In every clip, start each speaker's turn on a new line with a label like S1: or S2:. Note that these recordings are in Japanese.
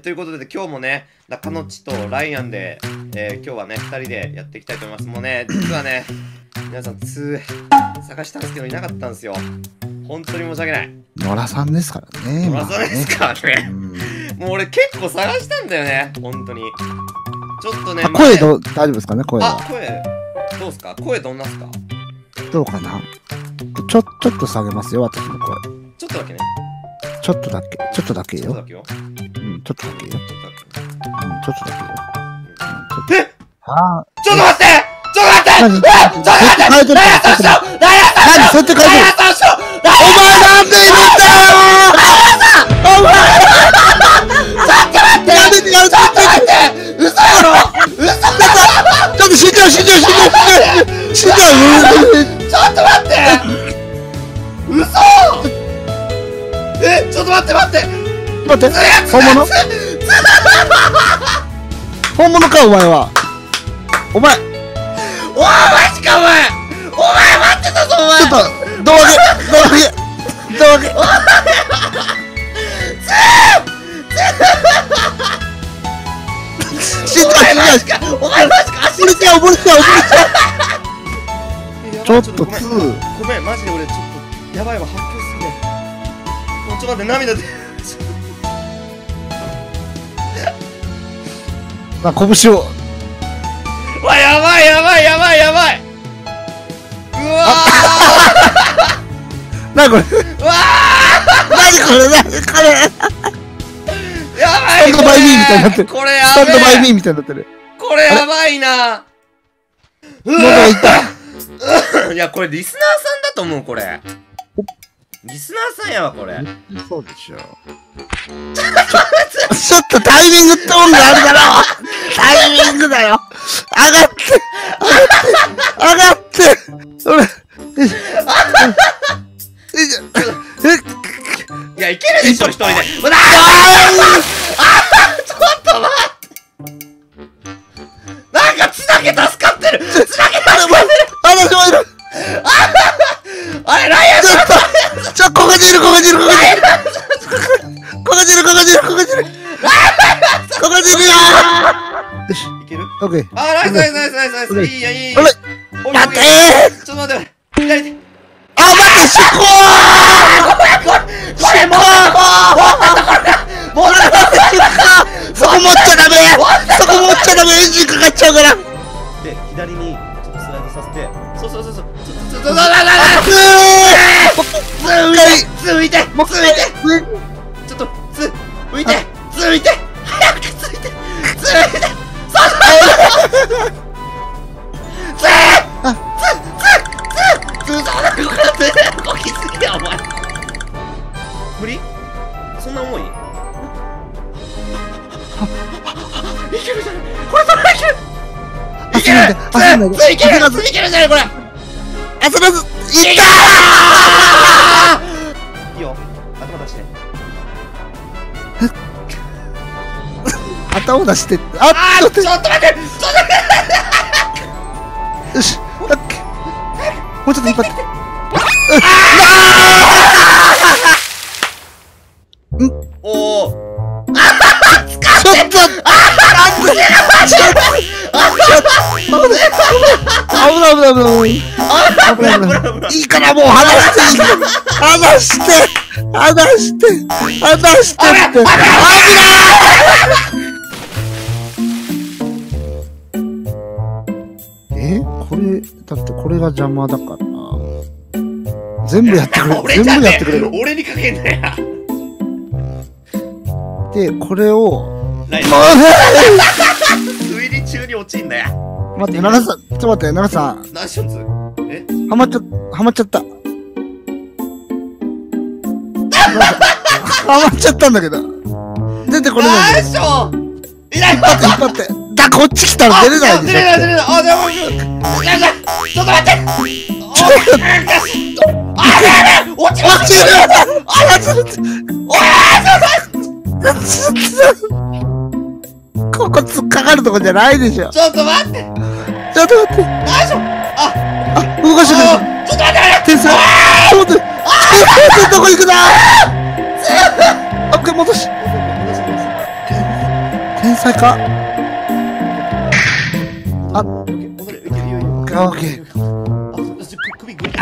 S1: ということで、今日もね、中野ちとライアンで、えー、今日はね、2人でやっていきたいと思います。もうね、実はね、皆さん、2探したんですけど、いなかったんですよ。本当に申し訳ない。
S2: 野良さんですからね。
S1: 野良さんですからね。
S2: うん
S1: もう俺結構探したんだよね、本当に。ちょっとね、
S2: 声どう大丈夫ですかね声
S1: あ
S2: は。、
S1: 声、どうすか？声どんなっすか？
S2: どうかな？ちょ、ちょっと下げますよ、私の声。
S1: ちょっとだけね。
S2: ちょっとだけ。ちょっとだけよ。
S1: ちょっとだけよ。
S2: うん、ちょっとだけよ。
S1: ちょっとだけ
S2: うん、ちょっとだけよ。うん、ちょっ
S1: え
S2: と。あ
S1: ちょっと待ってちょっと待って
S2: 何
S1: えちょっと待って
S2: 書いてる
S1: 何やったんしょ何やったんしょ
S2: 何そうやっ
S1: 待って。
S2: 本物？本物かお前は。お前。ち
S1: おいマジかお前。お前待ってたぞお前。
S2: ょっと胴上げ胴上げ。胴上げ。
S1: お前。マジかお前マジか足
S2: 溺れちゃう溺れちゃう溺れちゃうちょっと
S1: ごめん
S2: ツー
S1: ごめんマジで俺ちょっとやばいわ発狂すぎてもうちょっと待って涙出
S2: まあ拳を。
S1: わやばいやばいやばいやばい。うわ
S2: なにこれ。
S1: ーうわ
S2: なにこれなにこれ。
S1: ーやばい
S2: スタンドバイミーみたいになってる。
S1: これや
S2: スタンドバイミーみたいになってる。
S1: これやばいな。う
S2: 喉が痛い。
S1: いやこれリスナーさんだと思うこれリスナーさんやわこれ。
S2: そうでしょ ちょっとタイミングって音があるだろ。タイミングだよ。上がって。上がって。上がって。そ れい
S1: やいけるでしょ一人で
S2: オッケー
S1: あナイスナイスナイスナイスナイス。いいよいいよ。
S2: あれ
S1: おい
S2: 待って
S1: ちょっと待って。左手
S2: あ待って執行
S1: これもうもう
S2: そこ持っちゃダメ。そこ持っちゃダメ。エンジンかかっちゃうから。
S1: で左にちょっとスライドさせてそうそうそうそう。ちょっとちょっとちょっとちょっとつ浮いてつ浮いてちょっとつ浮いてつ浮いて早くつそうだこれ動きすぎだお前無理そんな重いいけるじゃないこれそれいけるいける
S2: 焦んないで
S1: つついけるついけるじゃないこれ
S2: 焦らずいった
S1: いいよ頭出して
S2: 頭出してあっ
S1: ーちょっと待ってちょっと待って
S2: よしもうちょっと引っ張って。
S1: おお
S2: ちょっと危ない。危ない。危ない。危ない。危ない。危ない。い。い。からもう離してい。い。離して離して離してって危ない。えこれだってこれが邪魔だから全部やってくれ
S1: 俺
S2: 全部やってくれる。
S1: 俺にかけんなよ。
S2: でこれをも
S1: 推理中に落ちんだよ。
S2: う待って長さんちょっと待って長さん。
S1: 何ションズえ？
S2: はまっちゃはまっちゃった。はまっちゃったんだけど。出てこれないんだ
S1: 何ションいない
S2: 引って引っ張ってだこっち来たら出れないでしょ
S1: 出れない出れないあでもやいやちょっと待っておあやべえ落ちる
S2: 落ちるあずるここ突っかかるとこじゃないでしょ
S1: ちょっと待って
S2: ちょっと待って
S1: 何ションあ
S2: あ動かしてくれ
S1: ちょっと待って
S2: 天才ちょっと待って天才どこ行くなオッケー戻し天才かあ、
S1: オッケー踊れいけるいけるいける
S2: オッケー。
S1: あちょく首グリ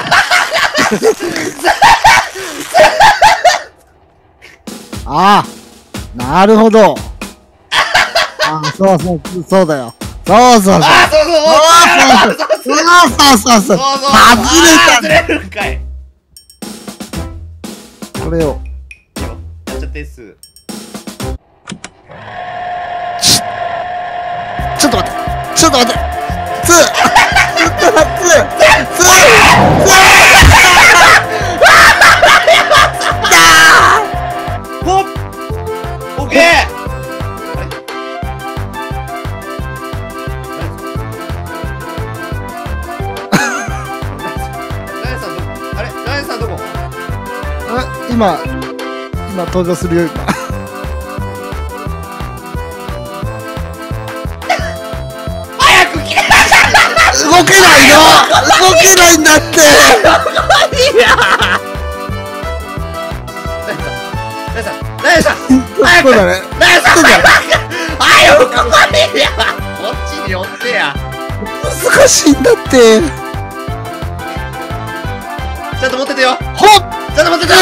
S2: ああ、なるほど。ああ、そうそう、そうだよ。そうそうそう。
S1: あそうそう
S2: そうそうそうそう。
S1: そうそう
S2: 外れ
S1: 外れるんかい
S2: た。これを。
S1: やっちゃってっす
S2: ちょっと待って。ちょっと待って。つ 今今登場するよ今。動けないよ。動けないんだって。
S1: いやライアンさんライアンさん早く
S2: そうだね。
S1: ライアンさん早く早くこにいやこっちに寄ってや
S2: 難しいんだって。
S1: ちゃんと持っててよ
S2: ほっ
S1: ちょっと待っててよ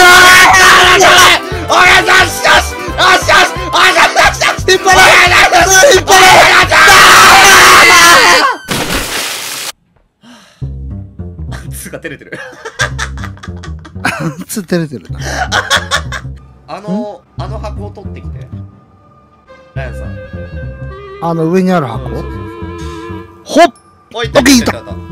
S1: お願いしますよしよしよしよしお願いしよし
S2: 引っ張れ引っ張
S1: つが照れてる。
S2: れつ照れてるな。
S1: あのあの箱を取ってきて。ライアンさん。
S2: あの上にある箱？
S1: そうそうそう。
S2: ほっ！
S1: おいた。
S2: オッケーいった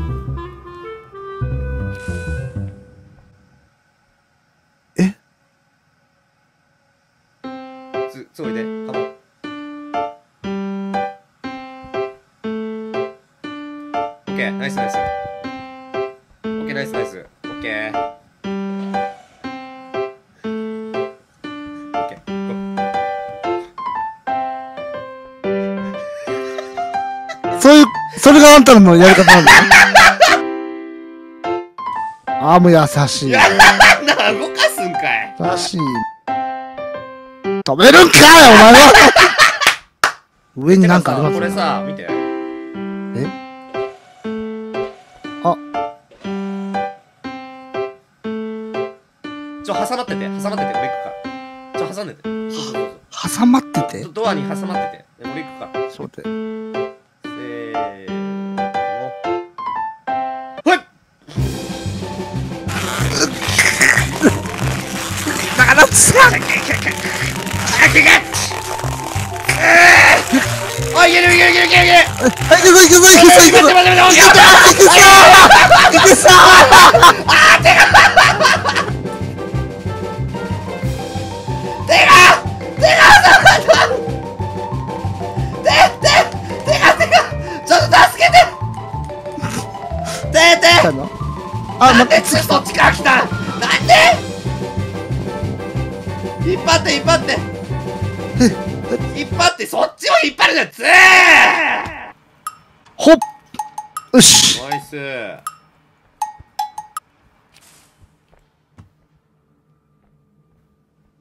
S2: そういう、それがあんたのやり方なんだよ。ああ、もう優しい。優
S1: な動かすんかい
S2: しい。止めるんかいお前は上になんかあります
S1: これさ見て
S2: え？あ、
S1: ちょ挟まってて挟まってて俺行くか。らちょ挟んでて。そうそうそう
S2: 挟まってて？
S1: そうドアに挟まってて。で俺行くか。ら
S2: そうで。
S1: せーの。ほい！
S2: だからさ
S1: あいけるいけるいけるいける！いける
S2: はい、行くぞ行くぞ行くぞ行くぞ
S1: 待って待って待って待って
S2: 行く
S1: 手が手手手が手がちょっと助けて手
S2: 来
S1: 手
S2: あ、
S1: なんで？そっちから来たなんで。引っ張って引っ張って。引っ張ってそっちを引っ張るじゃんつー
S2: ほっよし
S1: ナイス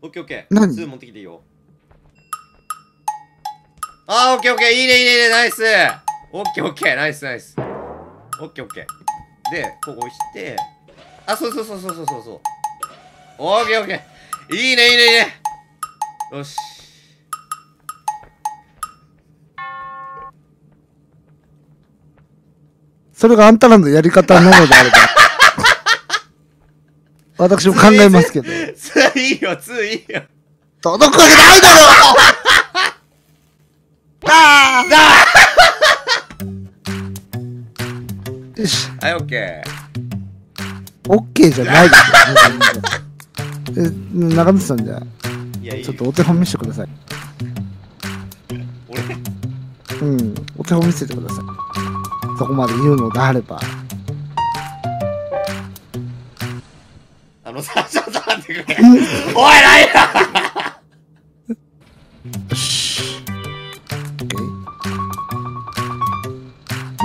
S1: オッケーオッケー
S2: 何
S1: 2持ってきていいよあーオッケーオッケー。いいねいいねいいね。ナイス。オッケーオッケー。ナイスナイス。オッケーオッケー。でここ押して。あそうそうそうそうそうそう。そうオッケーオッケー。いいねいいねいいね。よし。
S2: それがあんたらのやり方なのであれば。私も考えますけど。
S1: 2いいよ2いいよ。
S2: 届くわけないだろあ
S1: はいオッケ
S2: オッケーじゃないですよ。え中道さんじゃちょっとお手本見せてください。
S1: 俺？
S2: うんお手本見せてください。そこまで言うのであれば。
S1: あのさ、ちょっと待ってくれ。おい、ライア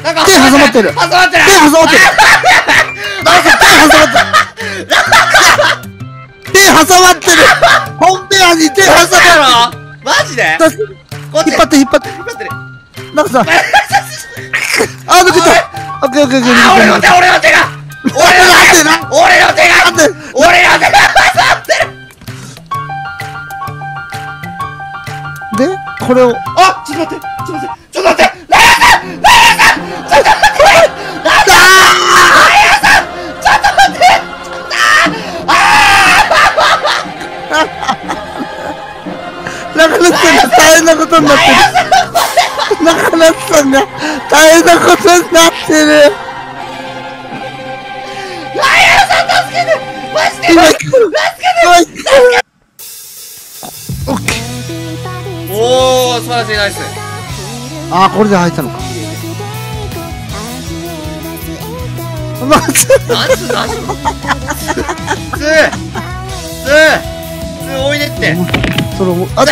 S2: 手挟まってる。
S1: 挟まってる。
S2: 手挟まってる。手挟まってる。手挟まってる。本ペアに手挟まってる。
S1: マジで？
S2: 引っ張って引っ張って。
S1: 引っ張ってる。
S2: なんかさ。あ、抜けた。オッケーオッケーオッケー。
S1: 俺の手、俺の手が。俺の手が。俺の手が。俺の手が挟まってる。
S2: で、これを。
S1: あ、ちょっと待って、ちょっと待って。なことになってる。
S2: 中夏さんが大変なことになってる。イアさん助けて！
S1: マジで
S2: 助けて！助けて！オッケー
S1: お素晴らしいナイス。
S2: ああこれで入ったのか。
S1: つつつおいでって。
S2: それあっ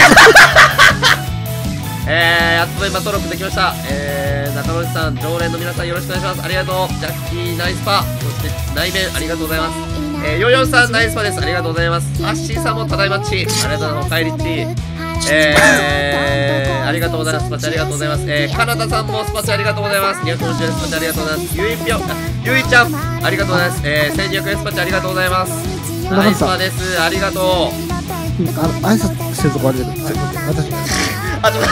S1: えー、やっとメンバ登録できました。えー、中野さん、常連の皆さんよろしくお願いします。ありがとう。ジャッキー、ナイスパー。そして、内面、ありがとうございます。えー、ヨヨさん、ナイスパーです。ありがとうございます。アッシーさんもただいまち。ありがとうございます。お帰りち。えー、ありがとうございます。スパチありがとうございます。えー、カナダさんもスパチありがとうございます。250円スパチありがとうございます。ゆいぴょん、ゆいちゃん、ありがとうございます。えー、1200円スパチありがとうございます。ナイスパーです。ありがとう。
S2: あ挨拶してるとこあるけど、私。
S1: あ、ちょっと。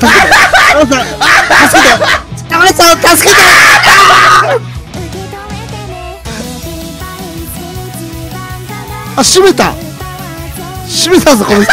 S2: あ、助けて。たまさん、助けて。あ、閉めた。閉めたぞ、この人。